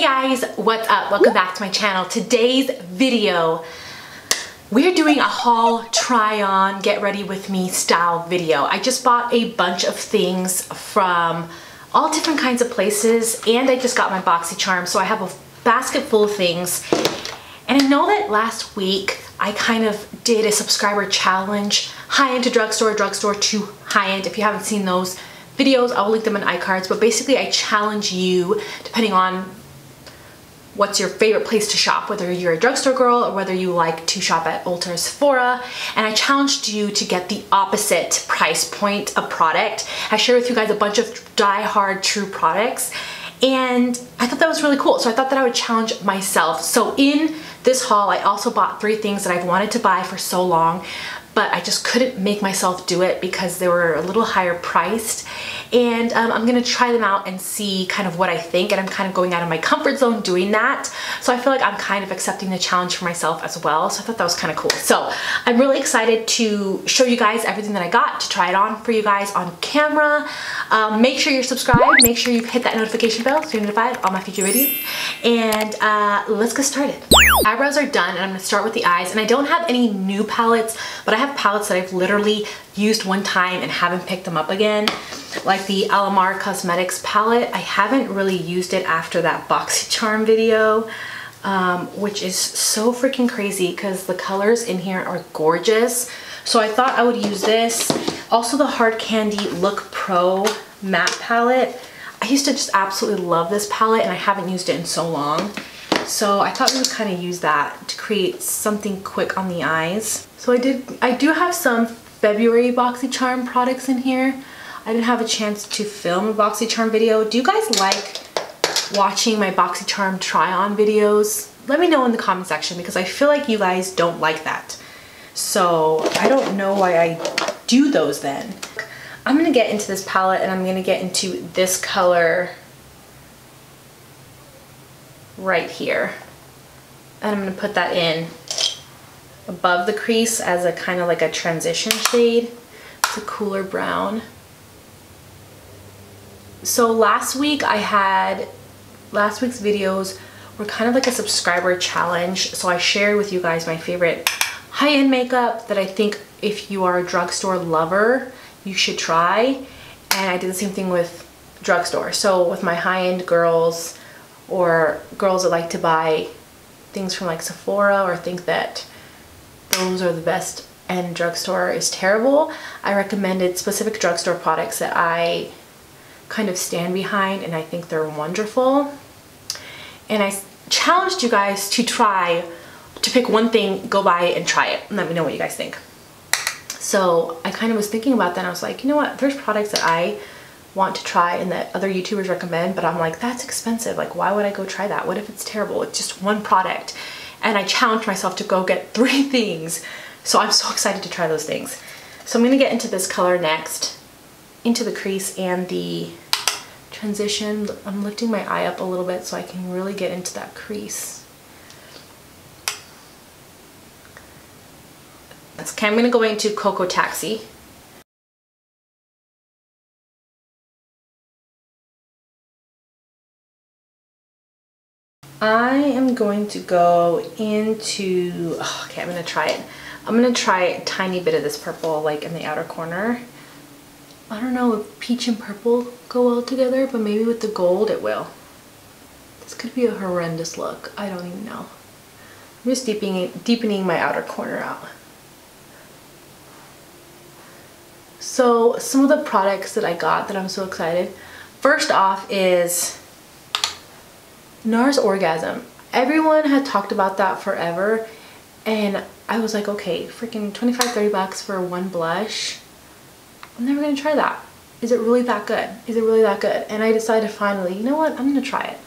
Hey guys, what's up? Welcome back to my channel. Today's video, we're doing a haul try on, get ready with me style video. I just bought a bunch of things from all different kinds of places and I just got my BoxyCharm so I have a basket full of things. And I know that last week I kind of did a subscriber challenge, high end to drugstore, drugstore to high end. If you haven't seen those videos, I will link them in iCards, but basically I challenge you, depending on what's your favorite place to shop, whether you're a drugstore girl or whether you like to shop at Ulta or Sephora. And I challenged you to get the opposite price point of product. I shared with you guys a bunch of die-hard true products and I thought that was really cool. So I thought that I would challenge myself. So in this haul, I also bought three things that I've wanted to buy for so long, but I just couldn't make myself do it because they were a little higher priced. And um, I'm gonna try them out and see kind of what I think and I'm kind of going out of my comfort zone doing that. So I feel like I'm kind of accepting the challenge for myself as well. So I thought that was kind of cool. So I'm really excited to show you guys everything that I got to try it on for you guys on camera. Um, make sure you're subscribed. Make sure you hit that notification bell so you're notified of all my future videos. And uh, let's get started. Eyebrows are done and I'm gonna start with the eyes. And I don't have any new palettes but I have palettes that I've literally used one time and haven't picked them up again like the Alamar Cosmetics palette. I haven't really used it after that BoxyCharm video, um, which is so freaking crazy because the colors in here are gorgeous. So I thought I would use this. Also the Hard Candy Look Pro matte palette. I used to just absolutely love this palette and I haven't used it in so long. So I thought we would kind of use that to create something quick on the eyes. So I did, I do have some February BoxyCharm products in here. I didn't have a chance to film a BoxyCharm video. Do you guys like watching my BoxyCharm try-on videos? Let me know in the comment section because I feel like you guys don't like that. So I don't know why I do those then. I'm gonna get into this palette and I'm gonna get into this color right here. And I'm gonna put that in above the crease as a kind of like a transition shade. It's a cooler brown so last week I had, last week's videos were kind of like a subscriber challenge. So I shared with you guys my favorite high-end makeup that I think if you are a drugstore lover, you should try. And I did the same thing with drugstore. So with my high-end girls or girls that like to buy things from like Sephora or think that those are the best and drugstore is terrible, I recommended specific drugstore products that I kind of stand behind and I think they're wonderful. And I challenged you guys to try, to pick one thing, go buy it and try it. And let me know what you guys think. So I kind of was thinking about that I was like, you know what, there's products that I want to try and that other YouTubers recommend, but I'm like, that's expensive. Like, why would I go try that? What if it's terrible? It's just one product. And I challenged myself to go get three things. So I'm so excited to try those things. So I'm gonna get into this color next into the crease and the transition. I'm lifting my eye up a little bit so I can really get into that crease. Okay, I'm to go into Coco Taxi. I am going to go into, oh, okay, I'm to try it. I'm to try a tiny bit of this purple like in the outer corner. I don't know if peach and purple go well together, but maybe with the gold it will. This could be a horrendous look. I don't even know. I'm just deepening, deepening my outer corner out. So some of the products that I got that I'm so excited. First off is NARS Orgasm. Everyone had talked about that forever and I was like, okay, freaking 25, 30 bucks for one blush I'm never gonna try that. Is it really that good? Is it really that good? And I decided finally, you know what? I'm gonna try it.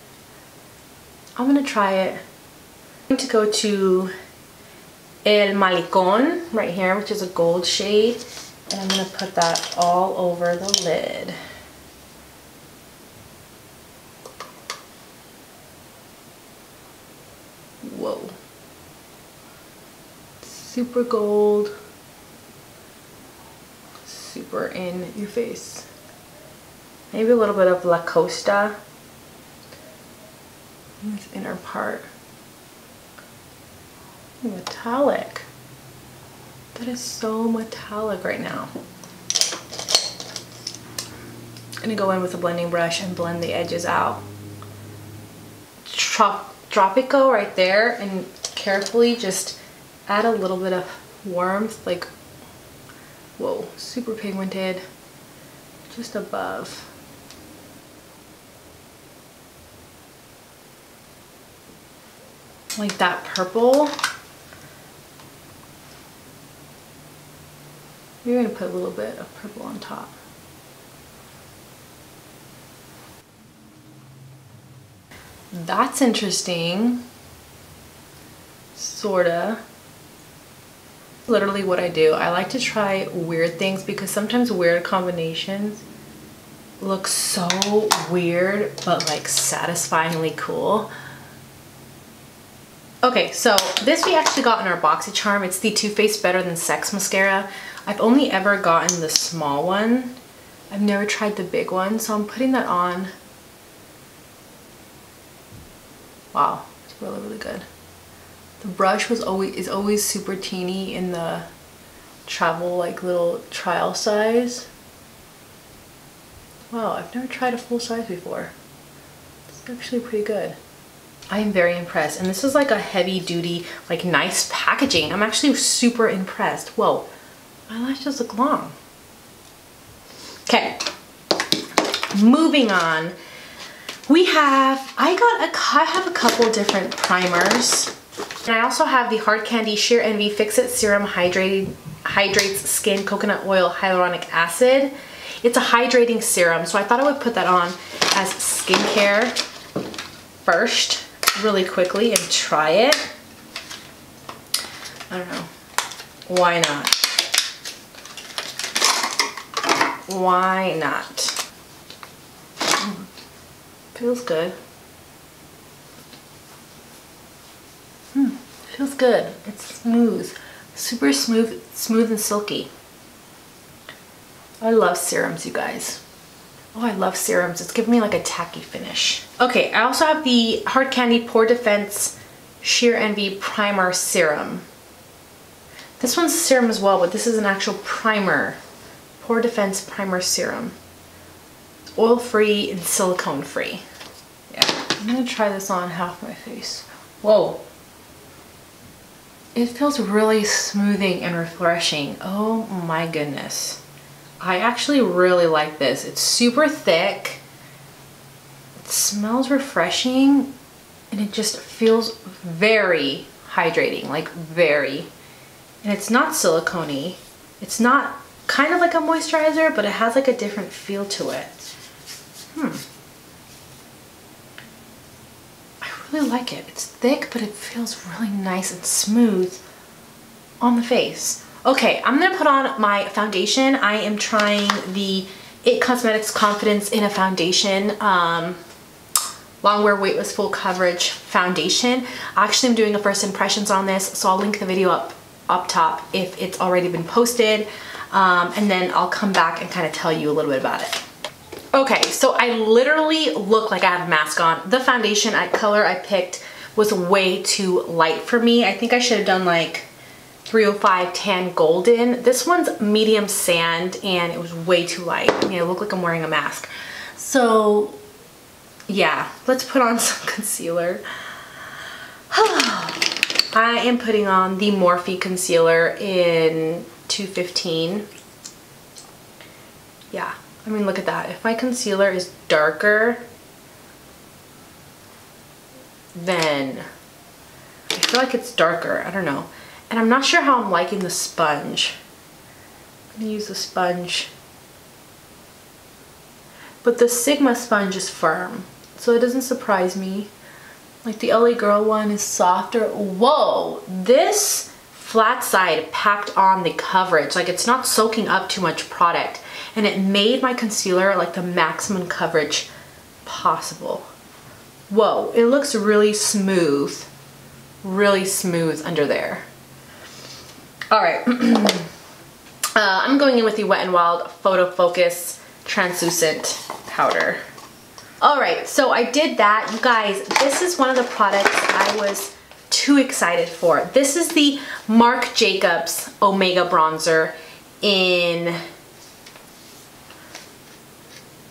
I'm gonna try it. I'm going to go to El Malecon right here, which is a gold shade. And I'm gonna put that all over the lid. Whoa. Super gold super in your face. Maybe a little bit of La Costa. in this inner part. Metallic. That is so metallic right now. I'm gonna go in with a blending brush and blend the edges out. Trop Tropico right there and carefully just add a little bit of warmth, like, whoa, super pigmented, just above. Like that purple. We're gonna put a little bit of purple on top. That's interesting. Sorta. Literally what I do. I like to try weird things because sometimes weird combinations look so weird but like satisfyingly cool. Okay, so this we actually got in our BoxyCharm. It's the Too Faced Better Than Sex mascara. I've only ever gotten the small one. I've never tried the big one, so I'm putting that on Wow, it's really, really good. The brush was always is always super teeny in the travel like little trial size. Wow, I've never tried a full size before. It's actually pretty good. I am very impressed. And this is like a heavy duty, like nice packaging. I'm actually super impressed. Whoa, my lashes look long. Okay, moving on we have, I got a, I have a couple different primers. And I also have the Hard Candy Sheer Envy Fix-It Serum Hydrating, Hydrates Skin Coconut Oil Hyaluronic Acid. It's a hydrating serum, so I thought I would put that on as skincare first, really quickly, and try it. I don't know. Why not? Why not? Mm. Feels good. Feels good. It's smooth. Super smooth, smooth and silky. I love serums, you guys. Oh, I love serums. It's giving me like a tacky finish. Okay, I also have the Hard Candy Pore Defense Sheer Envy Primer Serum. This one's a serum as well, but this is an actual primer. Pore Defense Primer Serum oil-free and silicone-free. Yeah, I'm gonna try this on half my face. Whoa. It feels really smoothing and refreshing. Oh my goodness. I actually really like this. It's super thick. It smells refreshing and it just feels very hydrating, like very. And it's not silicone It's not kind of like a moisturizer, but it has like a different feel to it. Hmm. I really like it. It's thick, but it feels really nice and smooth on the face. Okay, I'm gonna put on my foundation. I am trying the IT Cosmetics Confidence in a Foundation um, Longwear Weightless Full Coverage Foundation. Actually, I'm doing a first impressions on this, so I'll link the video up, up top if it's already been posted. Um, and then I'll come back and kind of tell you a little bit about it. Okay, so I literally look like I have a mask on. The foundation I color I picked was way too light for me. I think I should have done like 305 tan golden. This one's medium sand and it was way too light. I mean, I look like I'm wearing a mask. So yeah, let's put on some concealer. I am putting on the Morphe concealer in 215. Yeah, I mean, look at that. If my concealer is darker, then I feel like it's darker. I don't know. And I'm not sure how I'm liking the sponge. I'm gonna use the sponge. But the Sigma sponge is firm, so it doesn't surprise me. Like the LA Girl one is softer. Whoa, this flat side packed on the coverage. Like it's not soaking up too much product and it made my concealer like the maximum coverage possible. Whoa, it looks really smooth, really smooth under there. All right, uh, I'm going in with the Wet n Wild Photo Focus Translucent Powder. All right, so I did that. You guys, this is one of the products I was too excited for. This is the Marc Jacobs Omega Bronzer in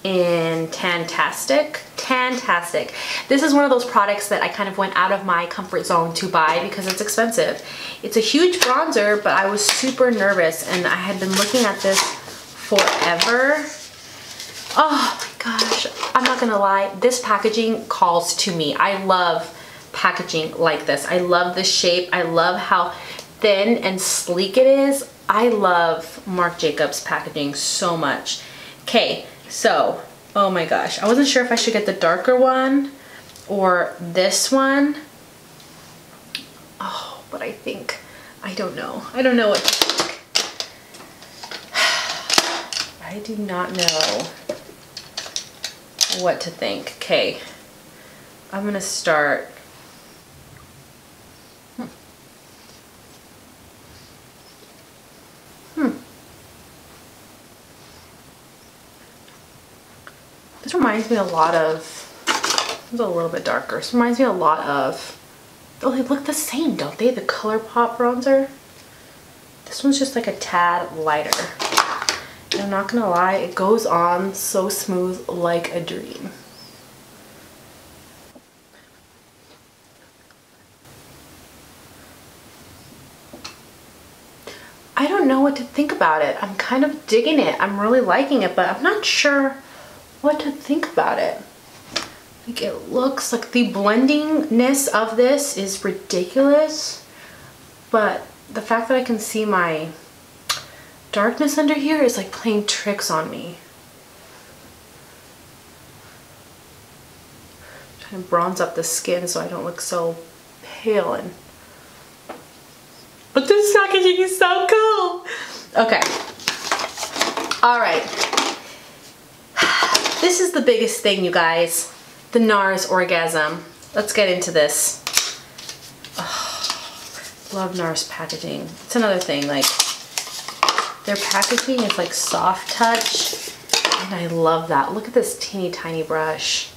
in Tantastic. Tantastic. This is one of those products that I kind of went out of my comfort zone to buy because it's expensive. It's a huge bronzer, but I was super nervous and I had been looking at this forever. Oh my gosh, I'm not gonna lie, this packaging calls to me. I love packaging like this. I love the shape. I love how thin and sleek it is. I love Marc Jacobs packaging so much. Okay, so, oh my gosh. I wasn't sure if I should get the darker one or this one. Oh, but I think, I don't know. I don't know what to think. I do not know what to think. Okay, I'm gonna start This reminds me a lot of, it's a little bit darker. This reminds me a lot of, oh, they look the same, don't they? The ColourPop bronzer. This one's just like a tad lighter. And I'm not gonna lie, it goes on so smooth like a dream. I don't know what to think about it. I'm kind of digging it. I'm really liking it, but I'm not sure what to think about it. Like it looks like the blendingness of this is ridiculous, but the fact that I can see my darkness under here is like playing tricks on me. I'm trying to bronze up the skin so I don't look so pale and but this packaging is so cool. Okay. All right. This is the biggest thing, you guys. The NARS orgasm. Let's get into this. Oh, love NARS packaging. It's another thing, like, their packaging is like soft touch, and I love that. Look at this teeny tiny brush.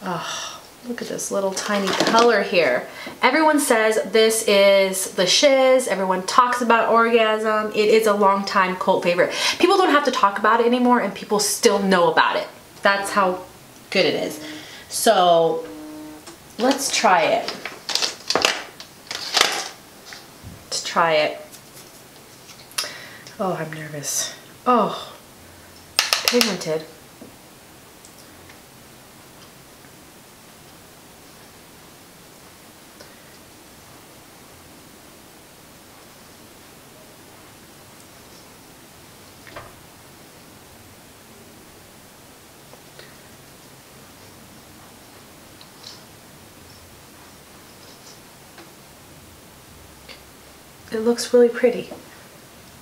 Oh, Look at this little tiny color here. Everyone says this is the shiz. Everyone talks about orgasm. It is a long time cult favorite. People don't have to talk about it anymore and people still know about it. That's how good it is. So let's try it. Let's try it. Oh, I'm nervous. Oh, pigmented. It looks really pretty.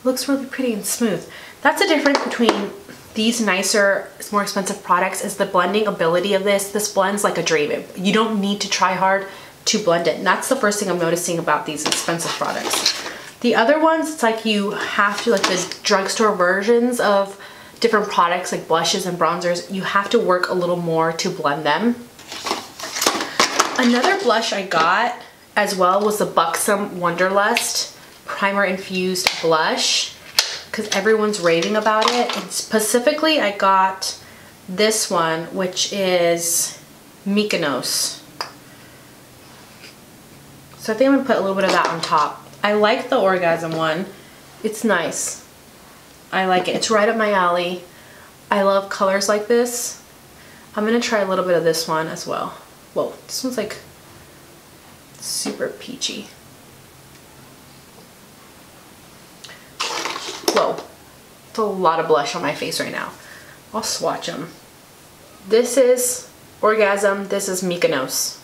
Looks really pretty and smooth. That's the difference between these nicer, more expensive products is the blending ability of this. This blends like a dream. You don't need to try hard to blend it. And that's the first thing I'm noticing about these expensive products. The other ones, it's like you have to, like the drugstore versions of different products like blushes and bronzers, you have to work a little more to blend them. Another blush I got as well was the Buxom Wanderlust primer infused blush because everyone's raving about it. And specifically, I got this one, which is Mykonos. So I think I'm gonna put a little bit of that on top. I like the Orgasm one. It's nice. I like it. It's right up my alley. I love colors like this. I'm gonna try a little bit of this one as well. Whoa, this one's like super peachy. Whoa, it's a lot of blush on my face right now. I'll swatch them. This is Orgasm, this is Mykonos.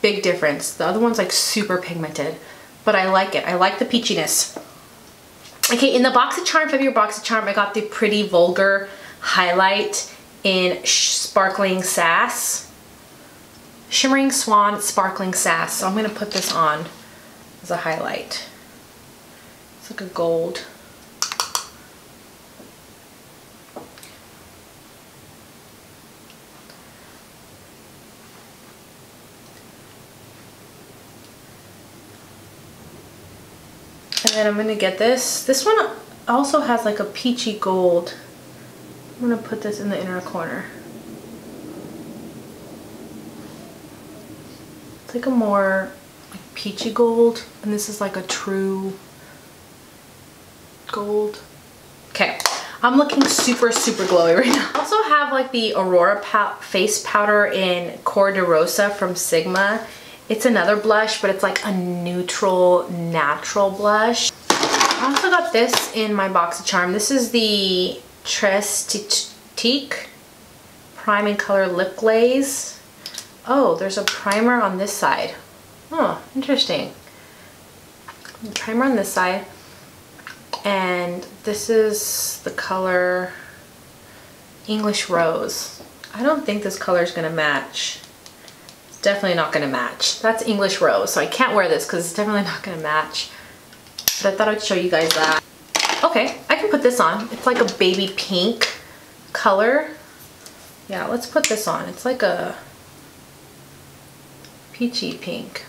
Big difference. The other one's like super pigmented, but I like it. I like the peachiness. Okay, in the Box of BoxyCharm, February BoxyCharm, I got the Pretty Vulgar highlight in Sparkling Sass. Shimmering Swan Sparkling Sass. So I'm gonna put this on as a highlight. It's like a gold. Then I'm gonna get this. This one also has like a peachy gold. I'm gonna put this in the inner corner. It's like a more like peachy gold and this is like a true gold. Okay, I'm looking super, super glowy right now. I also have like the Aurora face powder in Cor de Rosa from Sigma. It's another blush, but it's like a neutral, natural blush. I also got this in my BoxyCharm. This is the Trestique Prime and Color Lip Glaze. Oh, there's a primer on this side. Oh, interesting. Primer on this side. And this is the color English Rose. I don't think this color is going to match. Definitely not to match. That's English Rose, so I can't wear this because it's definitely not to match. But I thought I'd show you guys that. Okay, I can put this on. It's like a baby pink color. Yeah, let's put this on. It's like a peachy pink.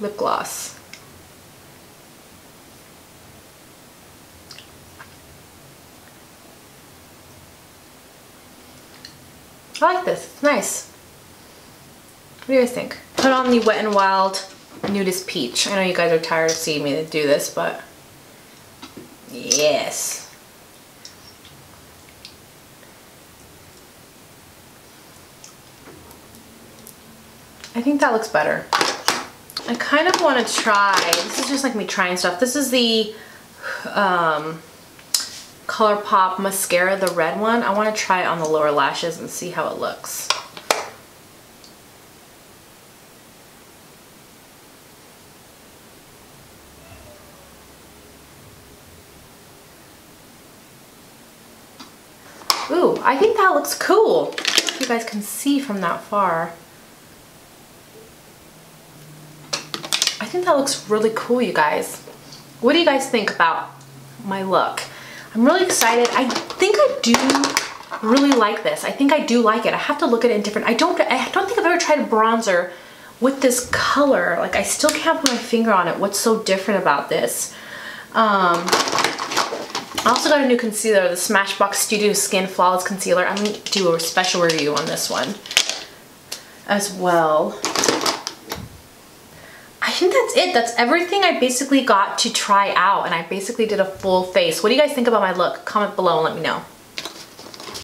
Lip gloss. I like this, it's nice. What do you guys think? Put on the Wet n Wild Nudist Peach. I know you guys are tired of seeing me do this, but yes. I think that looks better. I kind of want to try, this is just like me trying stuff. This is the um, ColourPop mascara, the red one. I want to try it on the lower lashes and see how it looks. Ooh, I think that looks cool. you guys can see from that far. I think that looks really cool, you guys. What do you guys think about my look? I'm really excited. I think I do really like this. I think I do like it. I have to look at it in different, I don't, I don't think I've ever tried a bronzer with this color. Like I still can't put my finger on it. What's so different about this? Um, I also got a new concealer, the Smashbox Studio Skin Flawless Concealer. I'm gonna do a special review on this one as well. I think that's it. That's everything I basically got to try out and I basically did a full face. What do you guys think about my look? Comment below and let me know.